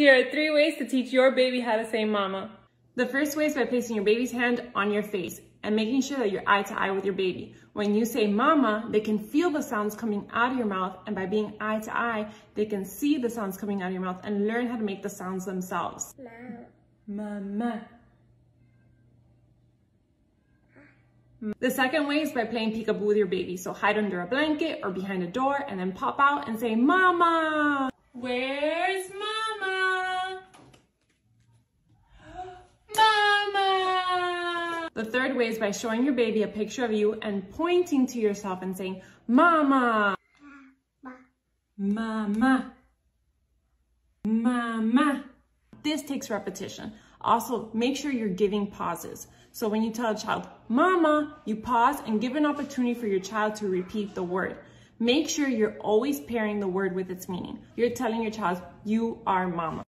Here are three ways to teach your baby how to say mama. The first way is by placing your baby's hand on your face and making sure that you're eye to eye with your baby. When you say mama, they can feel the sounds coming out of your mouth and by being eye to eye, they can see the sounds coming out of your mouth and learn how to make the sounds themselves. Mama. The second way is by playing peekaboo with your baby. So hide under a blanket or behind a door and then pop out and say, Mama! Where's Mama? Mama! The third way is by showing your baby a picture of you and pointing to yourself and saying, Mama! Mama! Mama! This takes repetition. Also, make sure you're giving pauses. So when you tell a child, mama, you pause and give an opportunity for your child to repeat the word. Make sure you're always pairing the word with its meaning. You're telling your child, you are mama.